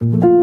thank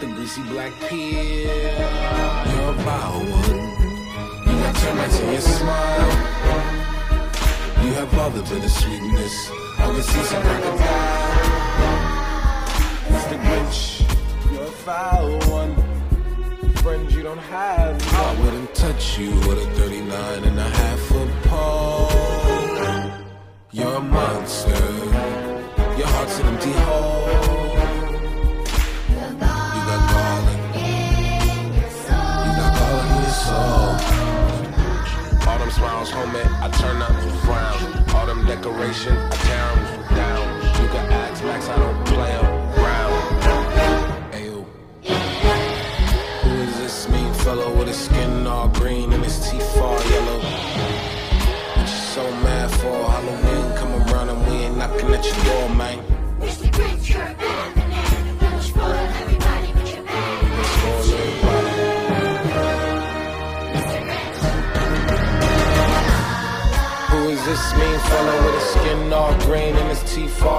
the greasy black pill. You're about one. You got too much in your smile. You have all the sweetness. I of see some crocodile. It's the Grinch. You're a foul one. Friends you don't have. I wouldn't touch you with a 39 and a half foot pole. You're a monster. Your heart's an empty hole. Them decorations, I tear 'em down. You can ask Max, I don't play around. Ayo. Who is this mean fellow with his skin all green and his teeth all yellow? What you so mad for? Halloween come around and we ain't knocking at your door, man. Mean fellow with his skin all green and his teeth all